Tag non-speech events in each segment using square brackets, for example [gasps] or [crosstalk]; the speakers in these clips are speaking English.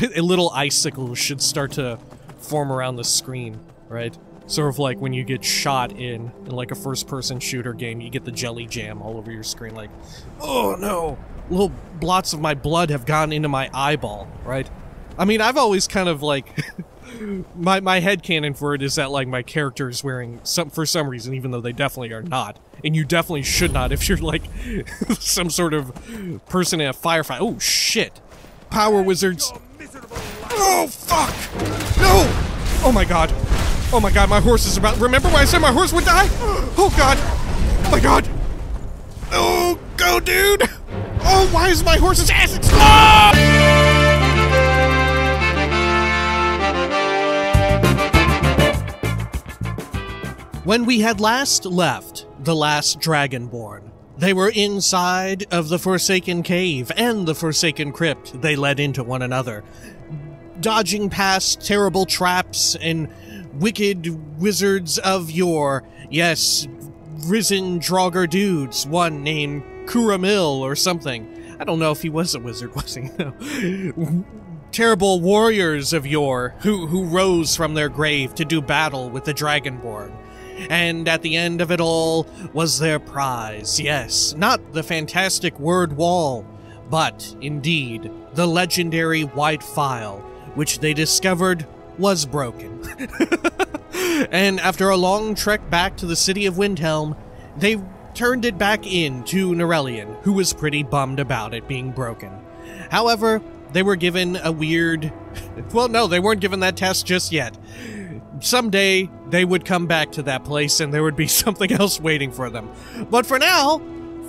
[laughs] little icicles should start to form around the screen, right? Sort of like when you get shot in, in like a first-person shooter game, you get the jelly jam all over your screen, like, oh no, little blots of my blood have gone into my eyeball, right? I mean, I've always kind of like, [laughs] my, my head canon for it is that like my character is wearing some, for some reason, even though they definitely are not, and you definitely should not if you're like [laughs] some sort of person in a firefight. Oh shit. Power wizards. Oh fuck! No! Oh my god. Oh my god, my horse is about- Remember when I said my horse would die? Oh god! Oh my god! Oh, go dude! Oh, why is my horse's ass explode? When we had last left the last Dragonborn, they were inside of the Forsaken Cave and the Forsaken Crypt. They led into one another, dodging past terrible traps and wicked wizards of yore. Yes, risen Draugr dudes, one named Kuralmil or something. I don't know if he was a wizard, [laughs] was he? Terrible warriors of yore who, who rose from their grave to do battle with the Dragonborn. And at the end of it all was their prize. Yes, not the fantastic word wall, but indeed the legendary White Phial, which they discovered was broken. [laughs] and after a long trek back to the city of Windhelm, they turned it back in to Nurelion, who was pretty bummed about it being broken. However, they were given a weird. [laughs] Well, no, they weren't given that test just yet. Someday, they would come back to that place and there would be [laughs] something else waiting for them. But for now,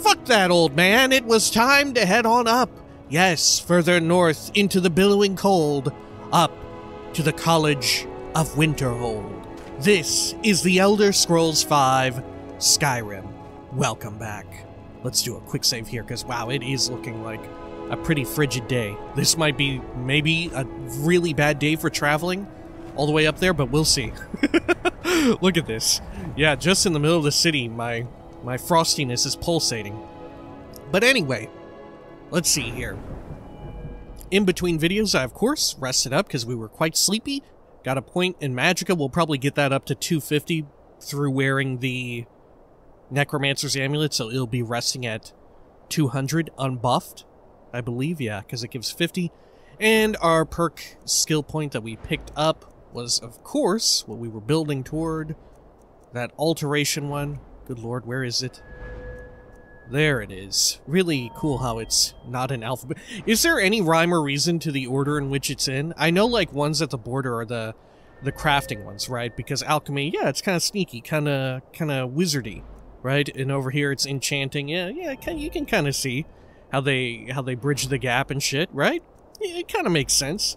fuck that old man. It was time to head on up. Yes, further north into the billowing cold, up to the College of Winterhold. This is the Elder Scrolls V Skyrim. Welcome back. Let's do a quick save here because wow, it is looking like a pretty frigid day. This might be maybe a really bad day for traveling all the way up there, but we'll see. [laughs] Look at this. Yeah, just in the middle of the city, my my frostiness is pulsating. But anyway, let's see here. In between videos, I of course rested up because we were quite sleepy. Got a point in Magicka. We'll probably get that up to 250 through wearing the Necromancer's Amulet, so it'll be resting at 200 unbuffed. I believe, yeah, because it gives 50. And our perk skill point that we picked up was, of course, what we were building toward. That alteration one. Good lord, where is it? There it is. Really cool how it's not an alphabet. Is there any rhyme or reason to the order in which it's in? I know, like, ones at the border are the the crafting ones, right? Because alchemy, yeah, it's kind of sneaky, kind of kind of wizardy, right? And over here it's enchanting. Yeah, yeah, you can kind of see how they how they bridge the gap and shit, right? It kind of makes sense.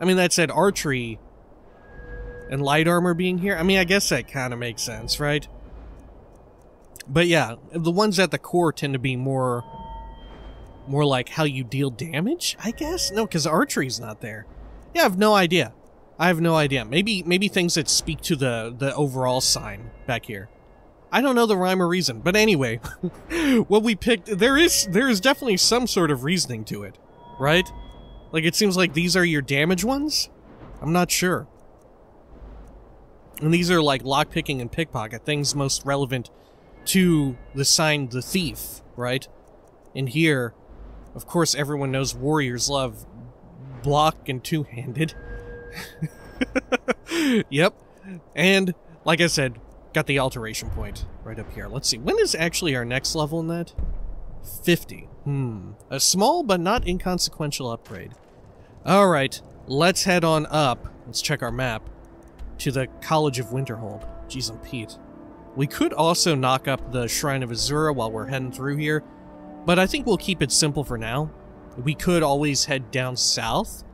I mean, that said, archery and light armor being here. I mean, I guess that kind of makes sense, right? But yeah, the ones at the core tend to be more more like how you deal damage, I guess? No, because archery's not there. Yeah, I have no idea. I have no idea. Maybe maybe things that speak to the, the overall sign back here. I don't know the rhyme or reason, but anyway, [laughs] what we picked, there is there is definitely some sort of reasoning to it, right? Like it seems like these are your damage ones? I'm not sure. And these are like lockpicking and pickpocket, things most relevant to the sign the thief, right? And here, of course, everyone knows warriors love block and two-handed. [laughs] yep. And, like I said, got the alteration point right up here. Let's see, when is actually our next level in that? 50. Hmm. A small but not inconsequential upgrade. Alright, let's head on up. Let's check our map. To the College of Winterhold. Jeez and Pete. We could also knock up the Shrine of Azura while we're heading through here, but I think we'll keep it simple for now. We could always head down south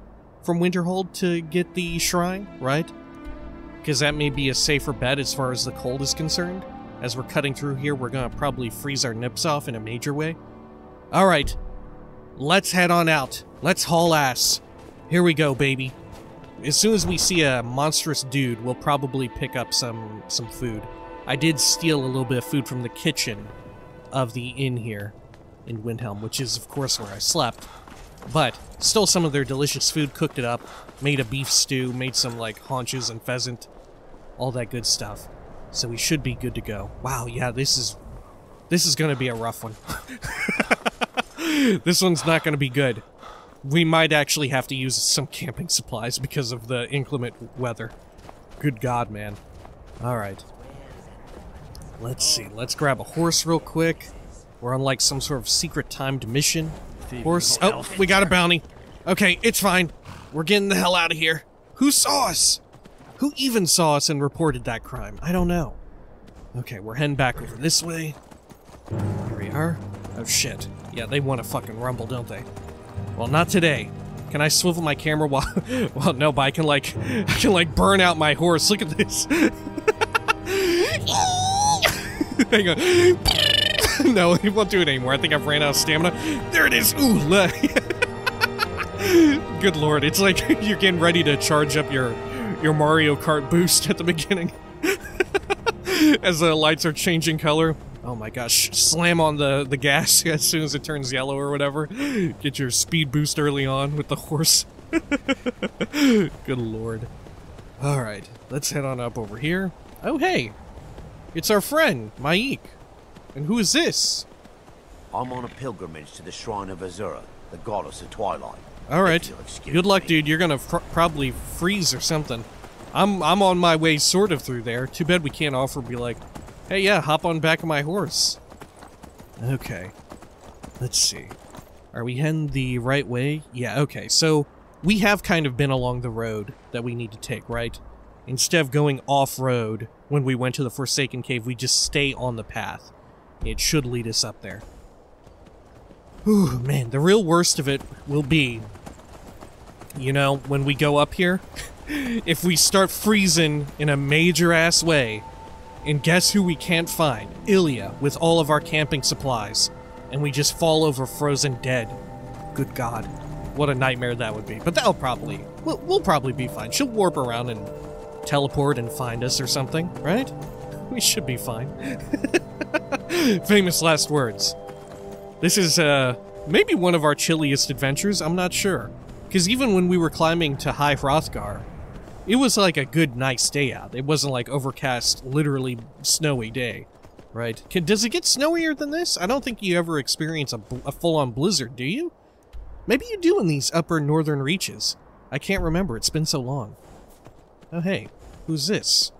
from Winterhold to get the shrine, right? Because that may be a safer bet as far as the cold is concerned. As we're cutting through here, we're gonna probably freeze our nips off in a major way. Alright, let's head on out. Let's haul ass. Here we go, baby. As soon as we see a monstrous dude, we'll probably pick up some, some food. I did steal a little bit of food from the kitchen of the inn here in Windhelm, which is, of course, where I slept. but stole some of their delicious food, cooked it up, made a beef stew, made some like haunches and pheasant, all that good stuff. So we should be good to go. Wow, yeah, this is this is going to be a rough one. [laughs] this one's not going to be good. We might actually have to use some camping supplies because of the inclement weather. Good God, man. All right. Let's see. Let's grab a horse real quick. We're on like some sort of secret timed mission. Horse. Oh, oh, we got a bounty. Okay, it's fine. We're getting the hell out of here. Who saw us? Who even saw us and reported that crime? I don't know. Okay, we're heading back over this way. Here we are. Oh shit. Yeah, they want to fucking rumble, don't they? Well, not today. Can I swivel my camera while... [laughs] well, no, but I can like... [laughs] I can like burn out my horse. Look at this. [laughs] [laughs] Hang on. [laughs] no, he won't do it anymore. I think I've ran out of stamina. There it is. Ooh, [laughs] Good lord, it's like you're getting ready to charge up your your Mario Kart boost at the beginning. as the lights are changing color. Oh my gosh, slam on the, the gas as soon as it turns yellow or whatever. Get your speed boost early on with the horse. Good lord. Alright, let's head on up over here. Oh hey, it's our friend, M'aiq. And who is this? I'm on a pilgrimage to the shrine of Azura, the goddess of twilight. All right. Good luck, me. dude. You're gonna probably freeze or something. I'm I'm on my way sort of through there. Too bad we can't offer be like, hey, yeah, hop on back of my horse. Okay. Let's see. Are we heading the right way? Yeah, okay. So we have kind of been along the road that we need to take, right? Instead of going off-road when we went to the Forsaken Cave, we just stay on the path. It should lead us up there. Ooh, man, the real worst of it will be, you know, when we go up here, [laughs] if we start freezing in a major-ass way, and guess who we can't find? Ilya, with all of our camping supplies. And we just fall over frozen dead. Good God. What a nightmare that would be. But that'll probably... We'll, we'll probably be fine. She'll warp around and teleport and find us or something, right? We should be fine. [laughs] Famous last words. This is, uh, maybe one of our chilliest adventures, I'm not sure. Because even when we were climbing to High Hrothgar, it was like a good, nice day out. It wasn't like overcast, literally snowy day, right? Can, does it get snowier than this? I don't think you ever experience a, a full-on blizzard, do you? Maybe you do in these upper northern reaches. I can't remember, it's been so long. Oh hey, who's this?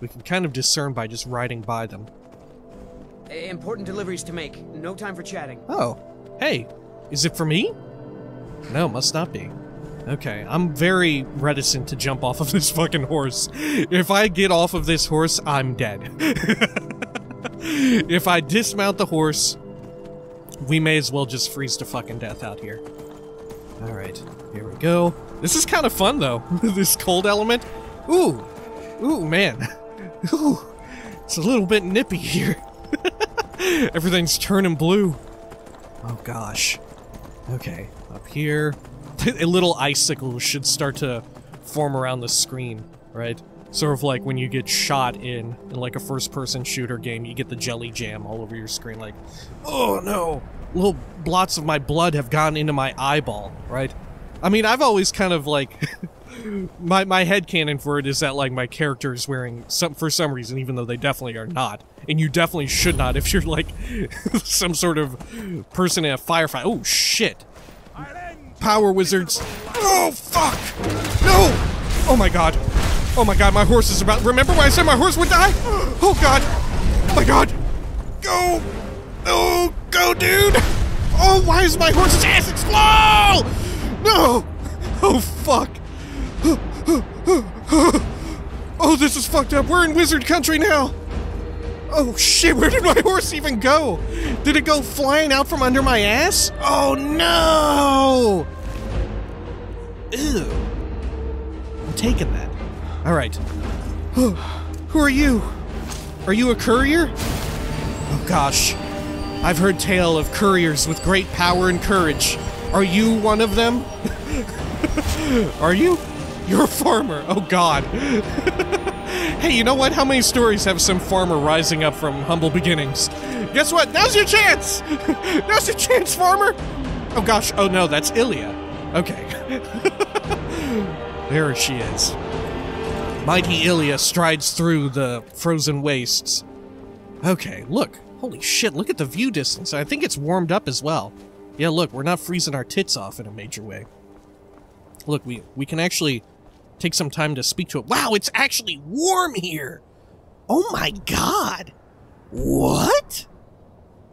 We can kind of discern by just riding by them. Important deliveries to make. No time for chatting. Oh. Hey, is it for me? No, must not be. Okay, I'm very reticent to jump off of [laughs] this fucking horse. If I get off of this horse, I'm dead. [laughs] if I dismount the horse, we may as well just freeze to fucking death out here. Alright, here we go. This is kind of fun, though. [laughs] this cold element. Ooh! Ooh, man. [laughs] Ooh! It's a little bit nippy here. [laughs] Everything's turning blue. Oh gosh. Okay, up here. [laughs] a little icicle should start to form around the screen, right? Sort of like when you get shot in, in like a first-person shooter game, you get the jelly jam all over your screen, like, oh no! Little blots of my blood have gone into my eyeball, right? I mean, I've always kind of like my my head canon for it is that like my character is wearing some for some reason, even though they definitely are not, and you definitely should not if you're like [laughs] some sort of person in a firefight. Oh shit! Power wizards! Oh fuck! No! Oh my god! Oh my god! My horse is about. Remember when I said my horse would die? Oh god! Oh my god! Go! Oh, go, dude! Oh, why is my horse's ass explode? No! Oh fuck! [gasps] oh, this is fucked up. We're in wizard country now. Oh shit, where did my [laughs] horse even go? Did it go flying out from under my ass? Oh no! Ew. I'm taking that. Alright. [gasps] Who are you? Are you a courier? Oh gosh. I've heard tale of couriers with great power and courage. Are you one of them? [laughs] are you? You're a farmer. Oh god. [laughs] hey, you know what? How many stories have some farmer rising up from humble beginnings? Guess what? Now's your chance! [laughs] Now's your chance, farmer! Oh gosh, oh no, that's Ilya. Okay. [laughs] there she is. Mighty Ilya strides through the frozen wastes. Okay, look. Holy shit, look at the view distance. I think it's warmed up as well. Yeah, look, we're not freezing our tits off in a major way. Look, we, we can actually take some time to speak to it. Wow, it's actually warm here! Oh my god! What?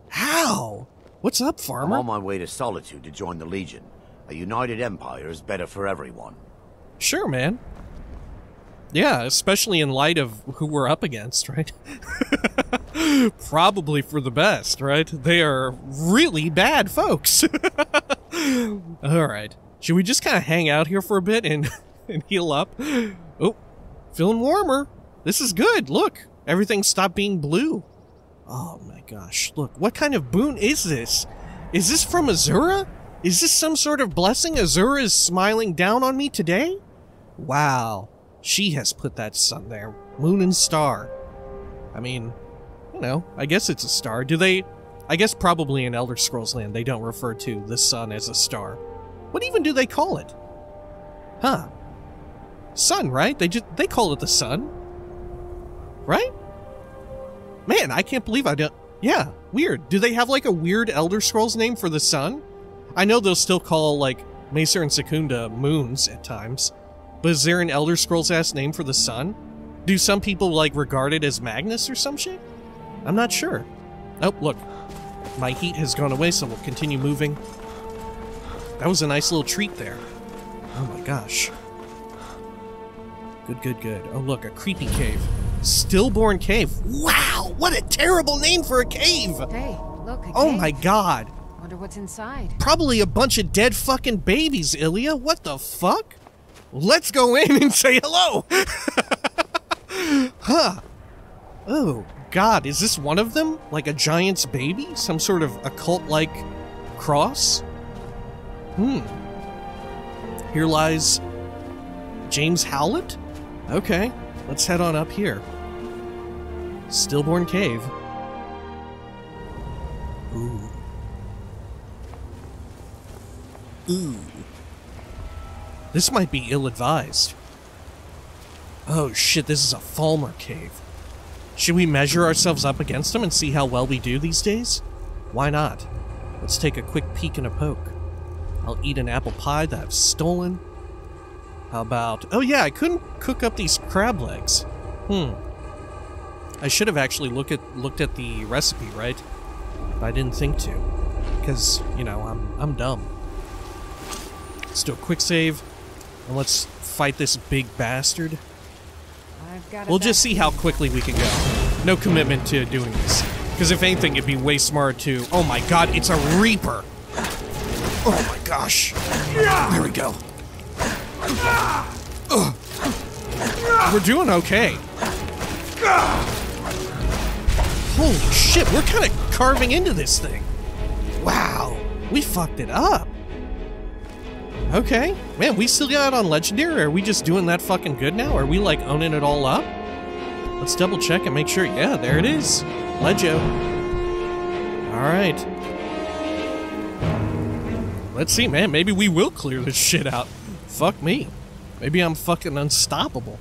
How? What's up, farmer? I'm on my way to Solitude to join the Legion. A united empire is better for everyone. Sure, man. Yeah, especially in light of who we're up against, right? [laughs] Probably for the best, right? They are really bad folks. [laughs] All right. Should we just kind of hang out here for a bit and, [laughs] and heal up? Oh, feeling warmer. This is good. Look, everything stopped being blue. Oh my gosh. Look, what kind of boon is this? Is this from Azura? Is this some sort of blessing Azura is smiling down on me today? Wow. She has put that sun there. Moon and star. I mean, you know, I guess it's a star. Do they... I guess probably in Elder Scrolls Land they don't refer to the sun as a star. What even do they call it? Huh. Sun, right? They just they call it the sun. Right? Man, I can't believe I don't Yeah, weird. Do they have like a weird Elder Scrolls name for the sun? I know they'll still call like Masser and Secunda moons at times. But is there an Elder Scrolls ass name for the sun? Do some people like regard it as Magnus or some shit? I'm not sure. Oh, look. My heat has gone away, so we'll continue moving. That was a nice little treat there. Oh my gosh. Good, good, good. Oh, look, a creepy cave. Stillborn Cave. Wow, what a terrible name for a cave! Hey, look. a Oh cave. my god. Wonder what's inside. Probably a bunch of dead fucking babies, Ilya. What the fuck? Let's go in and [laughs] say hello. [laughs] huh. Oh, God. Is this one of them? Like a giant's baby? Some sort of occult like cross? Hmm. Here lies James Howlett? Okay. Let's head on up here. Stillborn Cave. Ooh. Ooh. This might be ill advised. Oh shit, this is a Falmer cave. Should we measure ourselves up against them and see how well we do these days? Why not? Let's take a quick peek and a poke. I'll eat an apple pie that I've stolen. How about. Oh yeah, I couldn't cook up these crab legs. Hmm. I should have actually look at looked at the recipe, right? But I didn't think to. Because, you know, I'm I'm dumb. Let's do a quick save. And let's fight this big bastard. I've got. We'll just see how quickly we can go. No commitment to doing this. Because if anything, it'd be way smarter to. Oh my god, it's a Reaper! Oh my gosh. There we go. We're doing okay. Holy shit, we're kind of carving into this thing. Wow, we fucked it up. Okay. Man, we still got it on Legendary? Are we just doing that fucking good now? Are we like owning it all up? Let's double check and make sure. Yeah, there it is. Legio. Alright. Let's see, man. Maybe we will clear this shit out. Fuck me. Maybe I'm fucking unstoppable.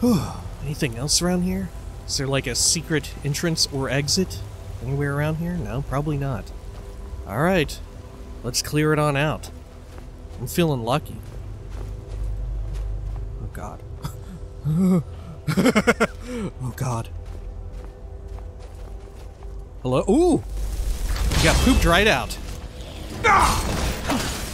[sighs] Anything else around here? Is there like a secret entrance or exit anywhere around here? No, probably not. Alright. Let's clear it on out. I'm feeling lucky. Oh god. [laughs] oh god. Hello? Ooh! You got pooped right out.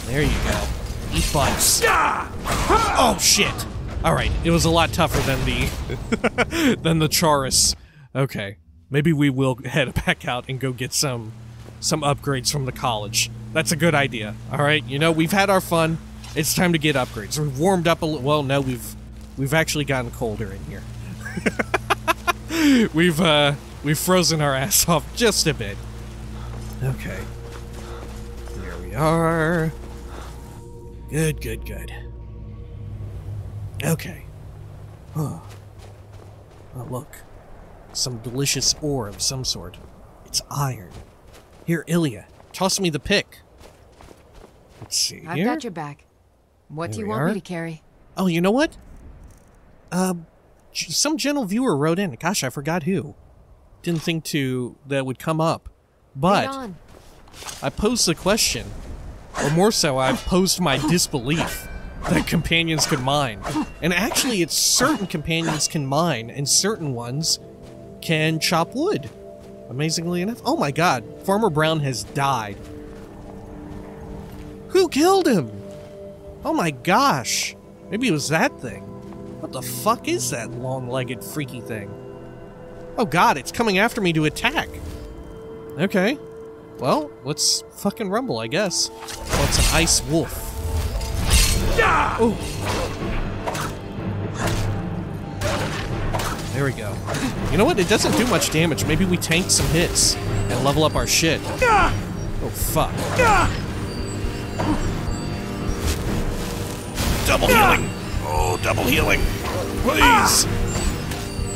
There you go. Eat bugs. Oh shit! Alright, it was a lot tougher than the [laughs] than the Chaurus. Okay. Maybe we will head back out and go get some some upgrades from the college. That's a good idea. All right, you know we've had our fun. It's time to get upgrades. We've warmed up a little. Well, no, we've we've actually gotten colder in here. [laughs] we've uh we've frozen our ass off just a bit. Okay. Here we are. Good, good, good. Okay. Oh. Oh, look. Some delicious ore of some sort. It's iron. Here, Ilya, Toss me the pick. Let's see I've here. got your back. What do you want are. me to carry? Oh, you know what? Uh, some gentle viewer wrote in. Gosh, I forgot who. Didn't think to that would come up, but. I posed the question, or more so, I've posed my disbelief that companions could mine. And actually, it's certain companions can mine, and certain ones can chop wood. Amazingly enough. Oh my god, Farmer Brown has died. Who killed him? Oh my gosh. Maybe it was that thing. What the fuck is that long legged freaky thing? Oh god, it's coming after me to attack. Okay. Well, let's fucking rumble, I guess. Oh, it's an ice wolf. Oh. There we go. You know what? It doesn't do much damage. Maybe we tank some hits and level up our shit. Oh, fuck. Double healing. Oh, double healing. Please. Ah!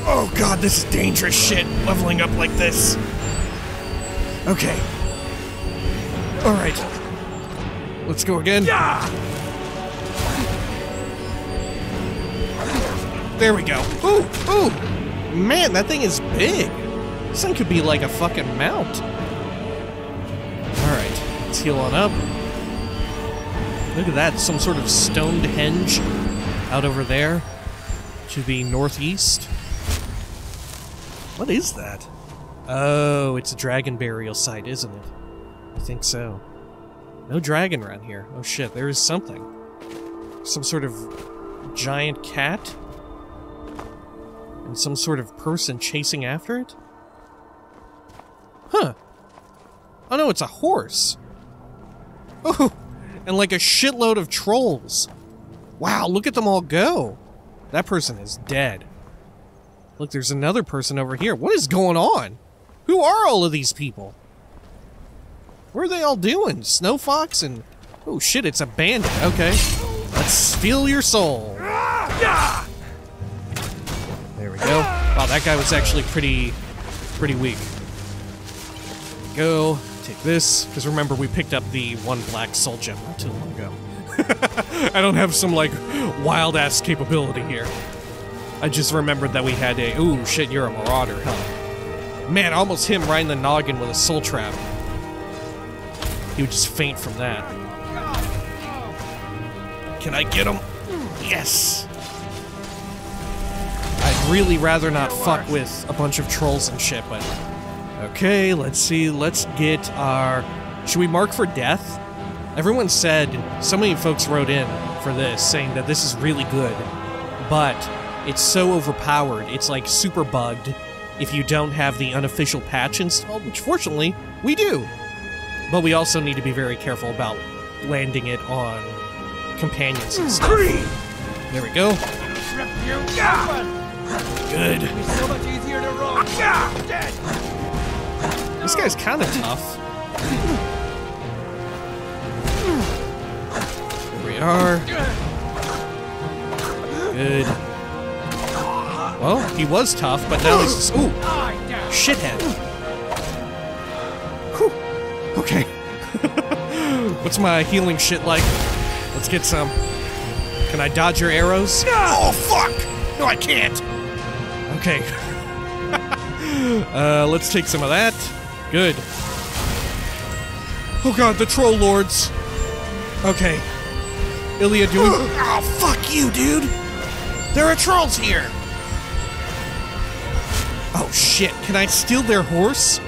Oh, God, this is dangerous shit, leveling up like this. Okay. Alright. Let's go again. There we go. Ooh, ooh. Man, that thing is big. This thing could be like a fucking mount. Alright, let's heal on up. Look at that, some sort of stoned henge out over there. To the northeast. What is that? Oh, it's a dragon burial site, isn't it? I think so. No dragon around here. Oh shit, there is something. Some sort of giant cat? And some sort of person chasing after it? Huh. Oh no, it's a horse. Oh, and like a shitload of trolls. Wow, look at them all go. That person is dead. Look, there's another person over here. What is going on? Who are all of these people? What are they all doing? Snow Fox and... Oh shit, it's a bandit. Okay. Let's steal your soul. There we go. Wow, that guy was actually pretty... pretty weak. Go. Take this. Because remember, we picked up the one black soul gem not too long ago. [laughs] I don't have some, like, wild-ass capability here. I just remembered that we had a... Ooh, shit, you're a marauder, huh? Man, I almost hit him right in the noggin with a soul trap. He would just faint from that. Can I get him? Yes! I'd really rather not fuck with a bunch of trolls and shit, but... Okay, let's see, let's get our... Should we mark for death? Everyone said, so many folks wrote in for this, saying that this is really good, but it's so overpowered, it's like super bugged if you don't have the unofficial patch installed, which fortunately, we do. But we also need to be very careful about landing it on companions and stuff. There we go. Good. So much easier to roll. Dead. This guy's kind of tough. There we are. Good. Well, he was tough, but now he's just. Ooh! Shithead. What's my healing shit like? Let's get some. Can I dodge your arrows? No! Oh, fuck! No, I can't! Okay. [laughs] uh, let's take some of that. Good. Oh god, the troll lords. Okay. Ilya, do we... Oh, fuck you, dude! There are trolls here! Oh shit, can I steal their horse?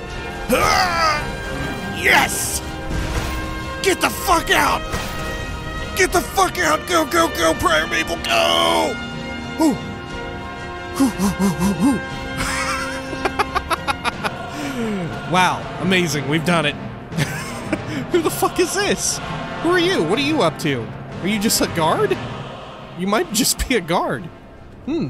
Yes! Get the fuck out! Get the fuck out! Go, go, go, Prior Mabel, go! Ooh, ooh, [laughs] ooh. wow, amazing, we've done it. [laughs] Who the fuck is this? Who are you? What are you up to? Are you just a guard? You might just be a guard. Hmm.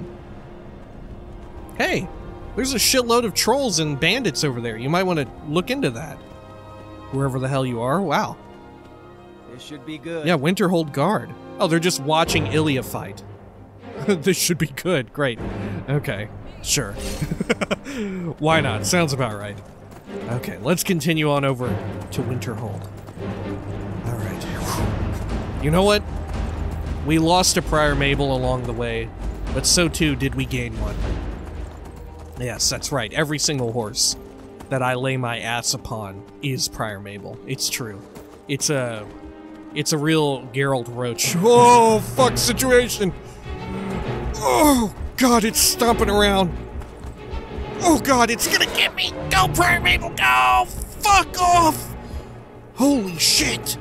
Hey, there's a shitload of trolls and bandits over there. You might want to look into that. Wherever the hell you are. Wow. This should be good. Yeah, Winterhold Guard. Oh, they're just watching Ilya fight. [laughs] this should be good. Great. Okay. Sure. [laughs] Why not? Sounds about right. Okay, let's continue on over to Winterhold. All right. You know what? We lost a Prior Mabel along the way, but so too did we gain one. Yes, that's right. Every single horse that I lay my ass upon is Prior Mabel. It's true. It's a it's a real Geralt Roach. Oh fuck situation. Oh god, it's stomping around. Oh god, it's gonna get me! Go, Prior Mabel, go! Fuck off! Holy shit!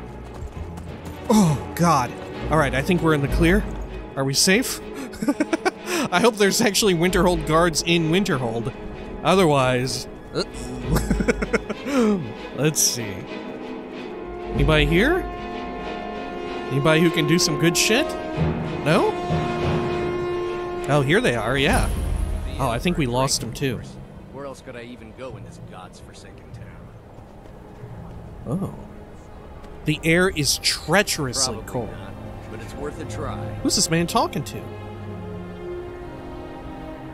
Oh god. Alright, I think we're in the clear. Are we safe? [laughs] I hope there's actually Winterhold guards in Winterhold. Otherwise. uh-oh. [laughs] Let's see. Anybody here? Anybody who can do some good shit? No? Oh, here they are, yeah. Oh, I think we lost them too. Where else could I even go in this god's forsaken town? Oh. The air is treacherously Probably cold. not, but it's worth a try. Who's this man talking to?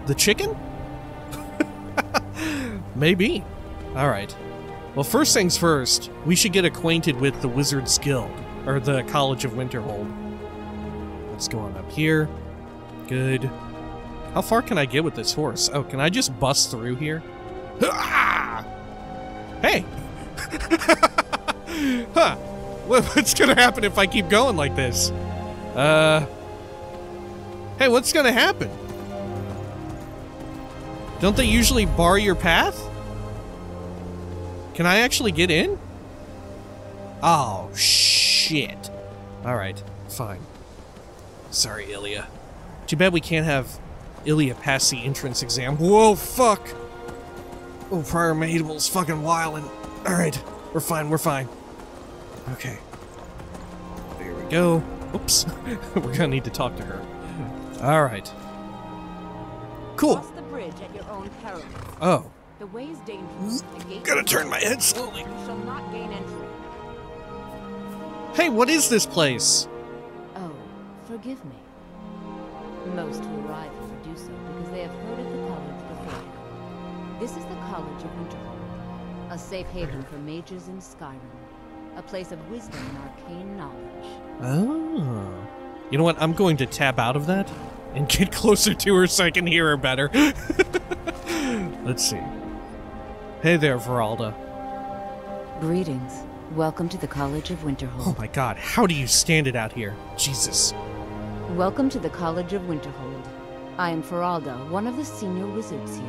The chicken? [laughs] Maybe. Alright. Well, first things first, we should get acquainted with the Wizard's Guild, or the College of Winterhold. Let's go on up here. Good. How far can I get with this horse? Oh, can I just bust through here? [laughs] Hey! [laughs] huh. What's gonna happen if I keep going like this? Uh. Hey, what's gonna happen? Don't they usually bar your path? Can I actually get in? Oh, shit. Alright, fine. Sorry, Ilya. Too bad we can't have Ilya pass the entrance exam. Whoa, fuck! Oh, Prior Mabel's fucking wildin'. Alright, we're fine, we're fine. Okay. There we go. Oops. [laughs] we're gonna need to talk to her. Alright. Cool. Cross the bridge at your own peril. Oh. The way is dangerous. The gate Gotta turn my head slowly. You shall not gain entry. Hey, what is this place? Oh, forgive me. Most who arrive here do so because they have heard of the college beforehand. This is the College of Winterhold, a safe haven for mages in Skyrim, a place of wisdom and arcane knowledge. Oh. You know what? I'm going to tap out of that and [laughs] get closer to her so I can hear her better. [laughs] Let's see. Hey there, Faralda. Greetings. Welcome to the College of Winterhold. Oh my god, how do you stand it out here? Jesus. Welcome to the College of Winterhold. I am Faralda, one of the senior wizards here.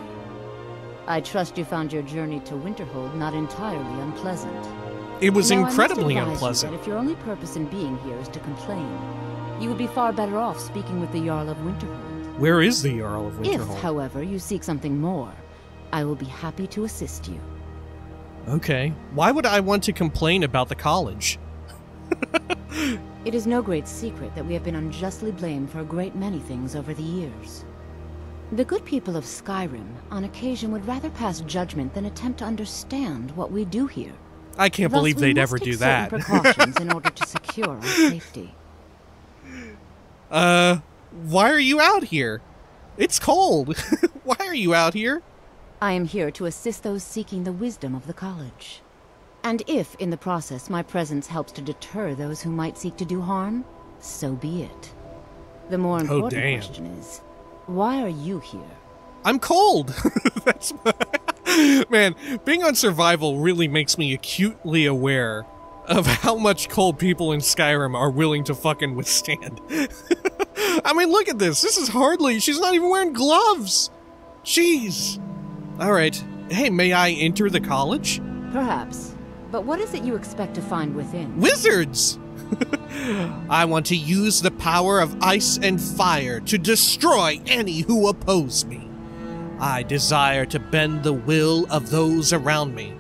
I trust you found your journey to Winterhold not entirely unpleasant. It was Now, incredibly you unpleasant. that if your only purpose in being here is to complain, you would be far better off speaking with the Jarl of Winterhold. Where is the Jarl of Winterhold? If, however, you seek something more, I will be happy to assist you. Okay. Why would I want to complain about the college? [laughs] It is no great secret that we have been unjustly blamed for a great many things over the years. The good people of Skyrim, on occasion, would rather pass judgment than attempt to understand what we do here. I can't Thus, believe they'd ever do that. precautions in order to [laughs] secure our safety. uh, why are you out here? It's cold. [laughs] why are you out here? I am here to assist those seeking the wisdom of the college. And if, in the process, my presence helps to deter those who might seek to do harm, so be it. The more oh, important Oh, question is, why are you here? I'm cold. [laughs] That's [laughs] man. Being on survival really makes me acutely aware of how much cold people in Skyrim are willing to fucking withstand. [laughs] I mean, look at this. This is hardly. She's not even wearing gloves. Jeez. All right. Hey, may I enter the college? Perhaps. But what is it you expect to find within? Wizards. [laughs] I want to use the power of ice and fire to destroy any who oppose me. I desire to bend the will of those around me.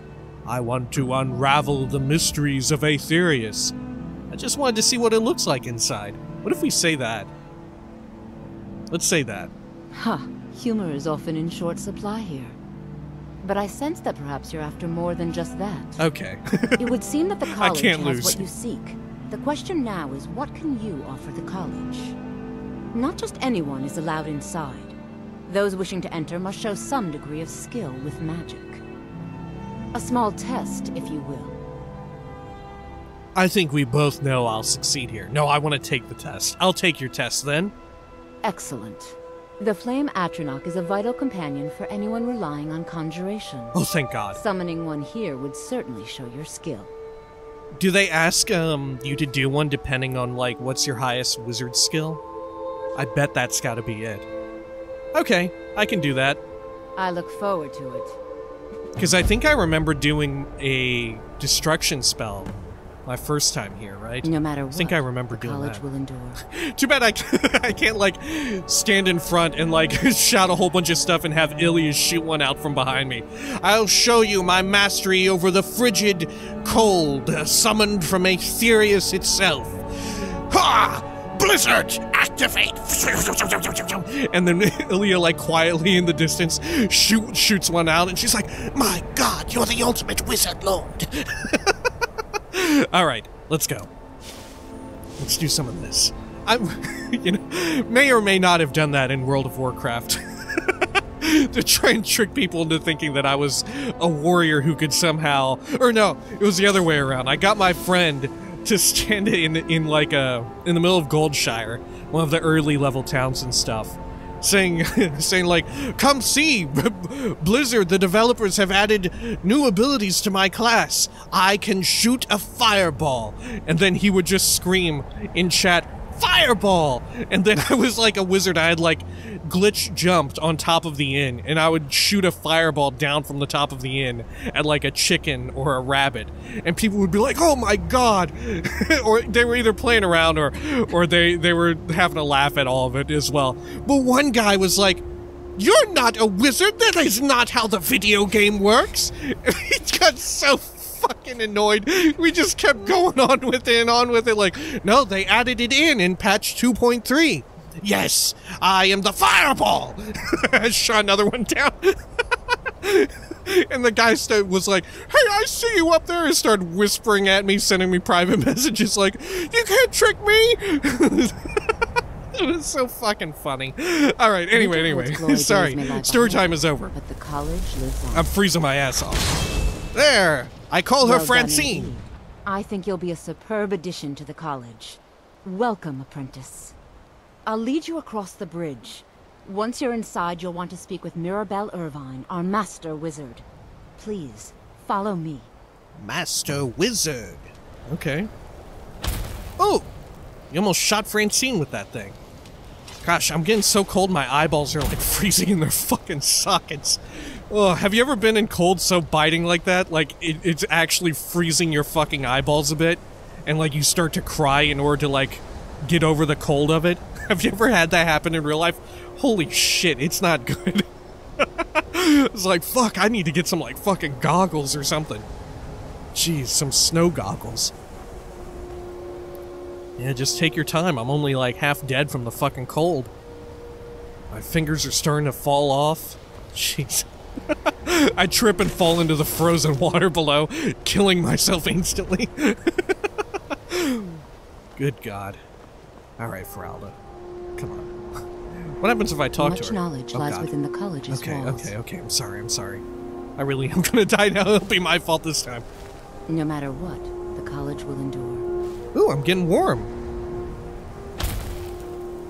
I want to unravel the mysteries of Aetherius. I just wanted to see what it looks like inside. What if we say that? Let's say that. Ha! Humor is often in short supply here. But I sense that perhaps you're after more than just that. Okay. It would seem that the [laughs] college can't has lose. what you seek. The question now is what can you offer the college? Not just anyone is allowed inside. Those wishing to enter must show some degree of skill with magic. A small test, if you will. I think we both know I'll succeed here. No, I want to take the test. I'll take your test then. Excellent. The Flame Atronach is a vital companion for anyone relying on conjuration. Oh, thank God. Summoning one here would certainly show your skill. Do they ask um you to do one depending on like what's your highest wizard skill? I bet that's got to be it. Okay, I can do that I look forward to it. because I think I remember doing a destruction spell my first time here, right? No matter what, I think I remember doing college that. will endure. [laughs] Too bad I, [laughs] I can't like stand in front and like [laughs] shout a whole bunch of stuff and have Ilias shoot one out from behind me. I'll show you my mastery over the frigid cold uh, summoned from Aetherius itself. Ha! Blizzard, activate! And then Ilya, like quietly in the distance, shoot shoots one out, and she's like, "My God, you're the ultimate wizard lord!" [laughs] All right, let's go. Let's do some of this. I, [laughs] you know, may or may not have done that in World of Warcraft. [laughs] to try and trick people into thinking that I was a warrior who could somehow or no, it was the other way around. I got my friend to stand in in like a in the middle of Goldshire, one of the early level towns and stuff. Saying, [laughs] saying like, come see, [laughs] Blizzard. The developers have added new abilities to my class. I can shoot a fireball, and then he would just scream in chat, fireball and then [laughs] i was like a wizard i had like glitch jumped on top of the inn and i would shoot a fireball down from the top of the inn at like a chicken or a rabbit and people would be like oh my god [laughs] or they were either playing around or or they they were having a laugh at all of it as well but one guy was like you're not a wizard that is not how the video game works [laughs] he got so fucking annoyed. We just kept going on with it and on with it. Like, no, they added it in in patch 2.3. Yes, I am the fireball. [laughs] Shot another one down. [laughs] and the guy was like, "Hey, I see you up there," and started whispering at me, sending me private [laughs] messages like, "You can't trick me." it was so fucking funny. All right. Anyway, anyway, sorry. Story time is over. But the college lives on. I'm freezing my ass off. There. I call her Well Francine. I think you'll be a superb addition to the college. Welcome, apprentice. I'll lead you across the bridge. Once you're inside, you'll want to speak with Mirabelle Ervine, our master wizard. Please, follow me. Master Wizard. Okay. Oh! You almost shot Francine with that thing. Gosh, I'm getting so cold my eyeballs are like [laughs] freezing in their fucking sockets. Oh, have you ever been in cold so biting like that? Like, it, it's actually freezing your fucking eyeballs a bit, and like you start to cry in order to like get over the cold of it? Have you ever had that happen in real life? Holy shit, it's not good. [laughs] it's like, fuck, I need to get some like fucking goggles or something. Jeez, some snow goggles. Yeah, just take your time. I'm only like half dead from the fucking cold. My fingers are starting to fall off. Jeez. [laughs] I trip and fall into the frozen water below, killing myself instantly. [laughs] Good God. Alright, Faralda. Come on. What happens if I talk Much to her? knowledge Oh, lies God. within the college's Okay, walls. okay, okay. I'm sorry, I'm sorry. I really am [laughs] gonna die now. It'll be my fault this time. No matter what, the college will endure. Ooh, I'm getting warm.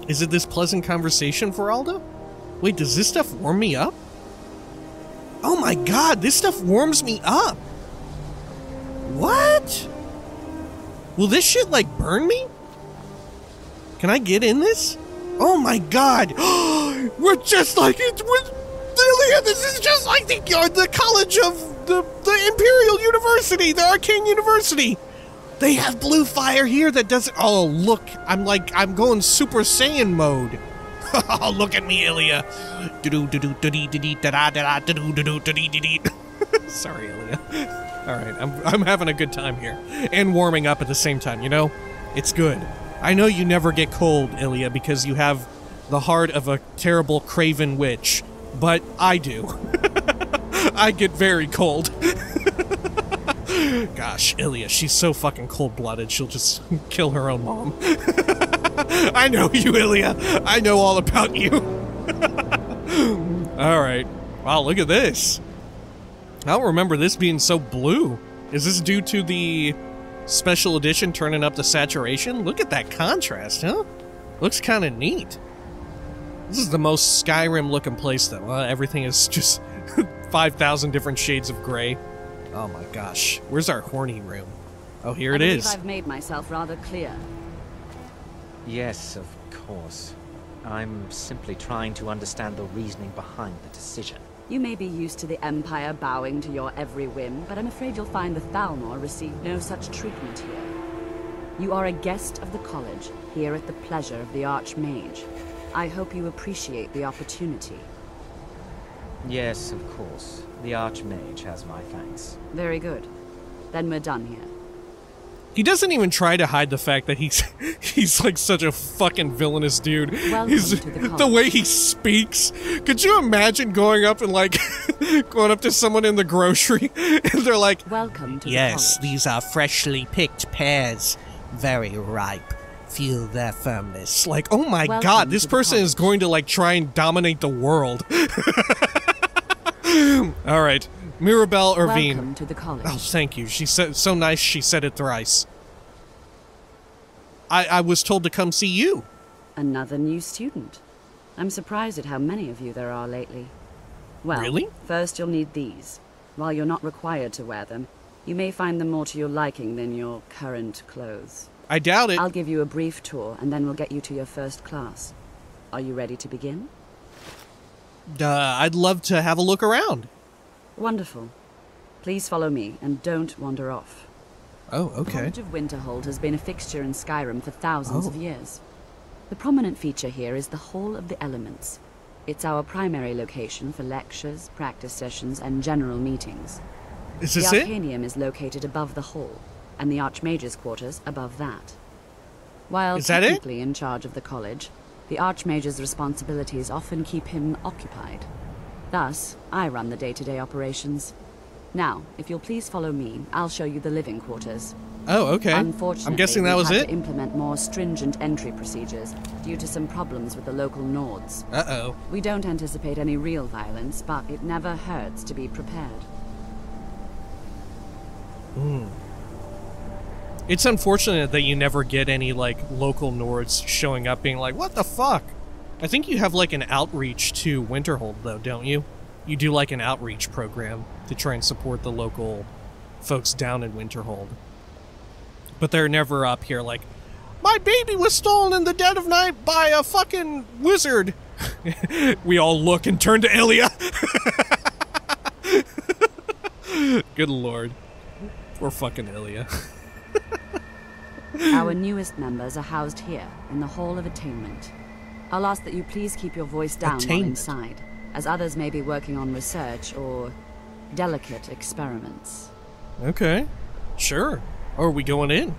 Is it this pleasant conversation, Faralda? Wait, does this stuff warm me up? Oh my god, this stuff warms me up! What? Will this shit, like, burn me? Can I get in this? Oh my god! [gasps] We're just like it with! This is just like the, uh, the college of the, the Imperial University, the Arcane University! They have blue fire here that doesn't. Oh, look! I'm like I'm going Super Saiyan mode. Oh, [laughs] look at me, Ilya. [laughs] Sorry, Ilya. All right, I'm I'm having a good time here and warming up at the same time. You know, it's good. I know you never get cold, Ilya, because you have the heart of a terrible craven witch, but I do. [laughs] I get very cold. [laughs] Gosh, Ilya, she's so fucking cold blooded, she'll just [laughs] kill her own mom. I know you, Ilya. I know all about you. Alright. Wow, look at this. I don't remember this being so blue. Is this due to the special edition turning up the saturation? Look at that contrast, huh? Looks kind of neat. This is the most Skyrim looking place, though. Uh, everything is [laughs] just 5,000 different shades of gray. Oh my gosh. Where's our horny room? Oh, here I it believe is. I've made myself rather clear. Yes, of course. I'm simply trying to understand the reasoning behind the decision. You may be used to the Empire bowing to your every whim, but I'm afraid you'll find the Thalmor receive no such treatment here. You are a guest of the college, here at the pleasure of the Archmage. I hope you appreciate the opportunity. Yes, of course. The Archmage has my thanks. Very good. Then we're done here. He doesn't even try to hide the fact that he's [laughs] he's like such a fucking villainous dude. Welcome His- to the the way he speaks. Could you imagine going up and like [laughs] going up to someone in the grocery [laughs] and they're like, Welcome to "Yes, the these are freshly picked pears, very ripe. Feel their firmness." Like, oh my Welcome god, this person is going to like try and dominate the world. All right, Mirabelle Ervine. Welcome to the college. Oh, thank you. She said so nice. She said it thrice. I I was told to come see you. Another new student. I'm surprised at how many of you there are lately. Well, Really? first you'll need these. While you're not required to wear them, you may find them more to your liking than your current clothes. I doubt it. I'll give you a brief tour, and then we'll get you to your first class. Are you ready to begin? Uh, I'd love to have a look around. Wonderful. Please follow me, and don't wander off. Oh, The okay. College of Winterhold has been a fixture in Skyrim for thousands Oh. of years. The prominent feature here is the Hall of the Elements. It's our primary location for lectures, practice sessions, and general meetings. Is The this it? Arcanaeum is located above the hall, and the Archmage's quarters above that. While Is that it? technically in charge of the college, the Archmage's responsibilities often keep him occupied. Thus, I run the day-to-day operations. Now, if you'll please follow me, I'll show you the living quarters. Oh, okay. Unfortunately, I'm guessing that was it. to implement more stringent entry procedures due to some problems with the local Nords. Uh oh. We don't anticipate any real violence, but it never hurts to be prepared. Hmm. It's unfortunate that you never get any like local Nords showing up being like, "What the fuck?" I think you have like an outreach to Winterhold though, don't you? You do like an outreach program to try and support the local folks down in Winterhold. But they're never up here like, "My baby was stolen in the dead of night by a fucking wizard." [laughs] we all look and turn to Ilya. [laughs] Good lord. Poor fucking Ilya. [laughs] Our newest members are housed here, in the Hall of Attainment. I'll ask that you please keep your voice down while inside, as others may be working on research or delicate experiments. Okay. Sure. Oh, are we going in?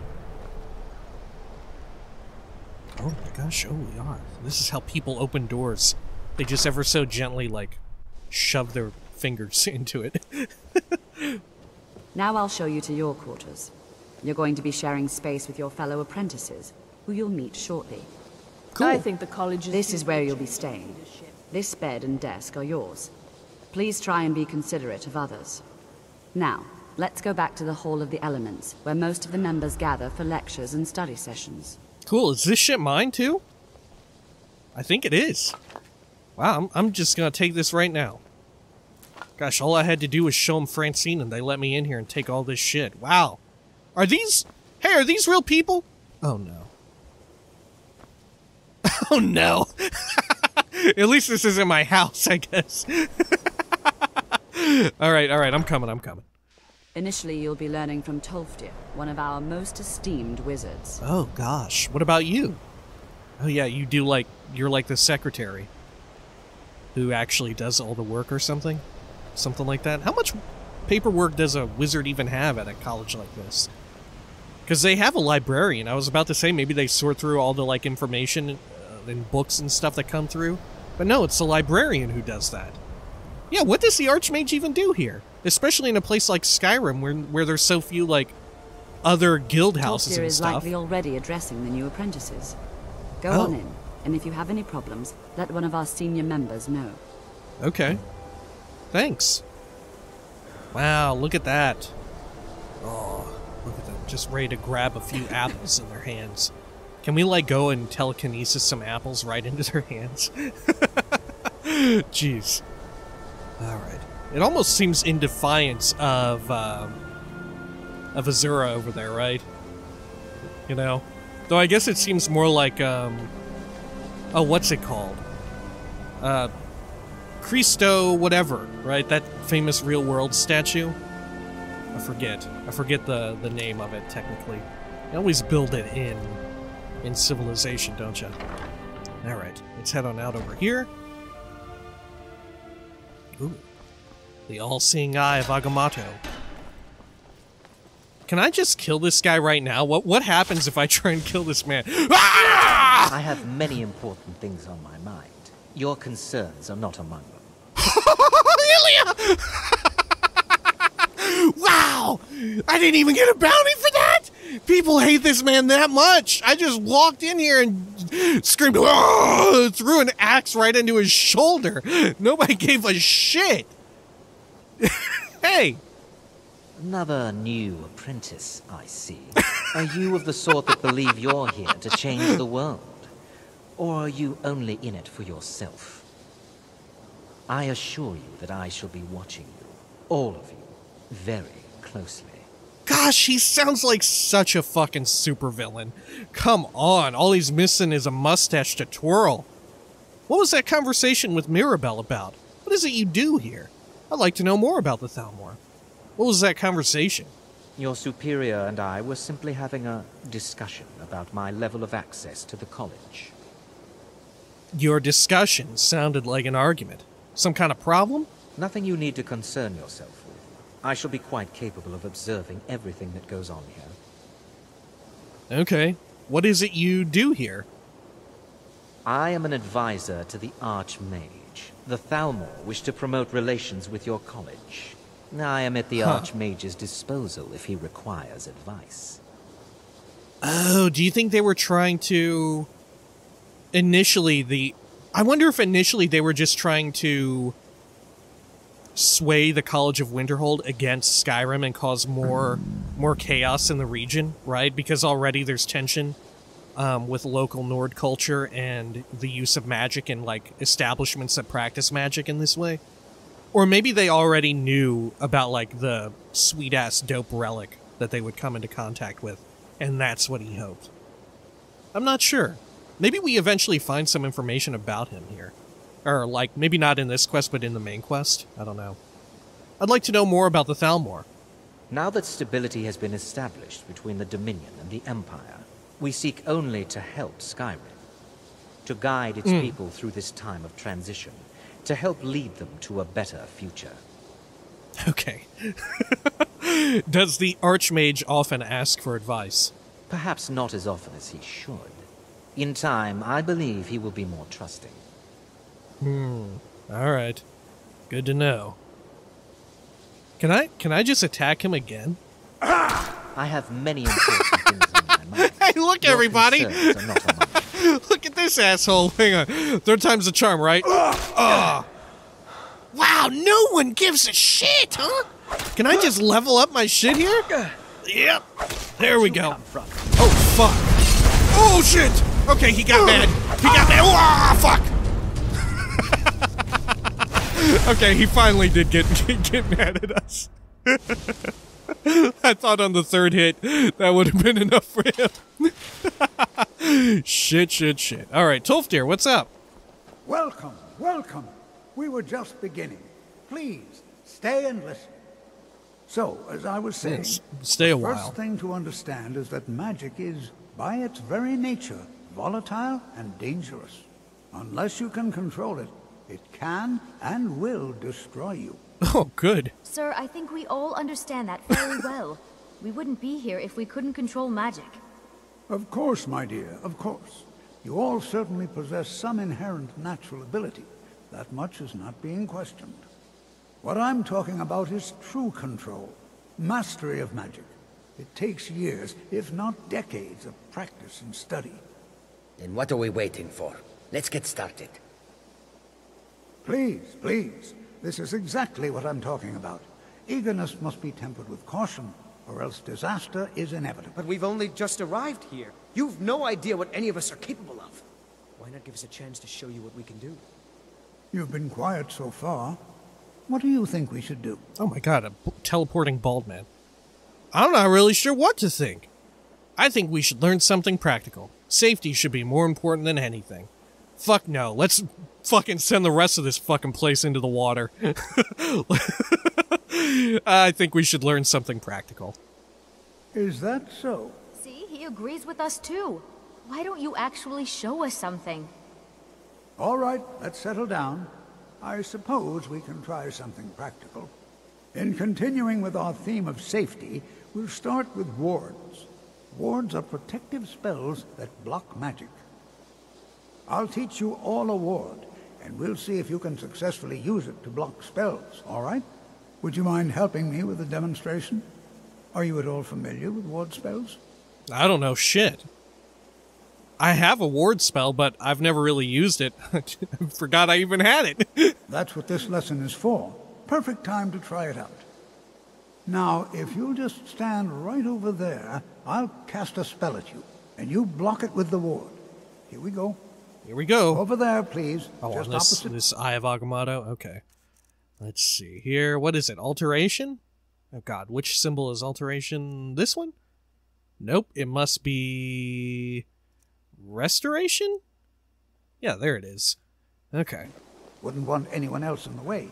Oh my gosh, oh we are. This is how people open doors. They just ever so gently, like, shove their fingers [laughs] into it. Now I'll show you to your quarters. You're going to be sharing space with your fellow apprentices, who you'll meet shortly. Cool. I think the college is. This is where you'll be staying. This bed and desk are yours. Please try and be considerate of others. Now, let's go back to the Hall of the Elements, where most of the members gather for lectures and study sessions. Cool. Is this shit mine too? I think it is. Wow, I'm, I'm just gonna take this right now. Gosh, all I had to do was show them Francine and they let me in here and take all this shit. Wow. Are these. Hey, are these real people? Oh no. Oh no. At least this isn't my house, I guess. [laughs] alright, alright, I'm coming, I'm coming. Initially, you'll be learning from Tolfdir, one of our most esteemed wizards. Oh gosh, what about you? Oh yeah, you do like you're like the secretary who actually does all the work or something? Something like that. How much paperwork does a wizard even have at a college like this? Cuz they have a librarian. I was about to say maybe they sort through all the like information Uh, and books and stuff that come through. But no, it's the librarian who does that. Yeah, what does the archmage even do here? Especially in a place like Skyrim where where there's so few like other guild houses Tolfdir and is stuff. likely already addressing the new apprentices. Go Oh. on in, and if you have any problems, let one of our senior members know. Okay. Thanks. Wow, look at that. Oh, look at them. Just ready to grab a few [laughs] apples in their hands. Can we, like, go and telekinesis some apples right into their hands? [laughs] Jeez. Alright. It almost seems in defiance of, um, of Azura over there, right? You know? Though I guess it seems more like, um, oh, what's it called? Uh, Christo whatever, right? That famous real world statue? I forget. I forget the, the name of it, technically. You always build it in in Civilization, don't you? Alright, let's head on out over here. Ooh. The all-seeing eye of Agamotto. Can I just kill this guy right now? What what happens if I try and kill this man? [laughs] Ah! I have many important things on my mind. Your concerns are not among them. [laughs] Ilya! [laughs] wow! I didn't even get a bounty! People hate this man that much! I just walked in here and screamed, oh! threw an axe right into his shoulder. Nobody gave a shit. [laughs] hey! Another new apprentice, I see. are you of the sort that believe you're here to change the world? Or are you only in it for yourself? I assure you that I shall be watching you, all of you, very closely. Gosh, he sounds like such a fucking supervillain. Come on, all he's missing is a mustache to twirl. What was that conversation with Mirabelle about? What is it you do here? I'd like to know more about the Thalmor. What was that conversation? Your superior and I were simply having a discussion about my level of access to the college. Your discussion sounded like an argument. Some kind of problem? Nothing you need to concern yourself with. I shall be quite capable of observing everything that goes on here. Okay. What is it you do here? I am an advisor to the Archmage. The Thalmor wish to promote relations with your college. I am at the Huh. Archmage's disposal if he requires advice. Oh, do you think they were trying to initially the I wonder if initially they were just trying to sway the College of Winterhold against Skyrim and cause more more chaos in the region, right? Because already there's tension um, with local Nord culture and the use of magic and like establishments that practice magic in this way. Or maybe they already knew about like the sweet ass dope relic that they would come into contact with, and that's what he hoped. I'm not sure. Maybe we eventually find some information about him here. Or, like, maybe not in this quest, but in the main quest? I don't know. I'd like to know more about the Thalmor. Now that stability has been established between the Dominion and the Empire, we seek only to help Skyrim. To guide its Mm. people through this time of transition. To help lead them to a better future. Okay. [laughs] Does the Archmage often ask for advice? Perhaps not as often as he should. In time, I believe he will be more trusting. Hmm. Alright. Good to know. Can I can I just attack him again? I have many important things on my mind. [laughs] Hey, look, Your everybody! concerns are not among [laughs] them. Look at this asshole. Hang on. Third time's the charm, right? Ugh. Wow, no one gives a shit, huh? Can I just level up my shit here? Yep. There we go. Oh, fuck. Oh, shit. Okay, he got mad. He got mad. Oh, fuck. [laughs] okay, he finally did get, [laughs] get mad at us. [laughs] I thought on the third hit that would have been enough for him. shit, shit, shit. All right, Tolfdir, what's up? Welcome, welcome. We were just beginning. Please, stay and listen. So, as I was saying, stay a while. first thing to understand is that magic is, by its very nature, volatile and dangerous. Unless you can control it, it can and will destroy you. [laughs] Oh, good. Sir, I think we all understand that very [laughs] well. We wouldn't be here if we couldn't control magic. Of course, my dear, of course. You all certainly possess some inherent natural ability. That much is not being questioned. What I'm talking about is true control, mastery of magic. It takes years, if not decades, of practice and study. Then what are we waiting for? Let's get started. Please, please, this is exactly what I'm talking about. Eagerness must be tempered with caution, or else disaster is inevitable. But we've only just arrived here. You've no idea what any of us are capable of. Why not give us a chance to show you what we can do? You've been quiet so far. What do you think we should do? Oh my god, a teleporting bald man. I'm not really sure what to think. I think we should learn something practical. Safety should be more important than anything. Fuck no, let's fucking send the rest of this fucking place into the water. [laughs] I think we should learn something practical. Is that so? See, he agrees with us too. Why don't you actually show us something? All right, let's settle down. I suppose we can try something practical. In continuing with our theme of safety, we'll start with wards. Wards are protective spells that block magic. I'll teach you all a ward, and we'll see if you can successfully use it to block spells, all right? Would you mind helping me with the demonstration? Are you at all familiar with ward spells? I don't know shit. I have a ward spell, but I've never really used it. [laughs] I forgot I even had it. [laughs] That's what this lesson is for. Perfect time to try it out. Now, if you'll just stand right over there, I'll cast a spell at you, and you block it with the ward. Here we go. Here we go. Over there, please. Oh, just this, opposite. this Eye of Agamotto? Okay. Let's see here. What is it? Alteration? Oh god, which symbol is alteration? This one? Nope, it must be restoration? Yeah, there it is. Okay. Wouldn't want anyone else in the way.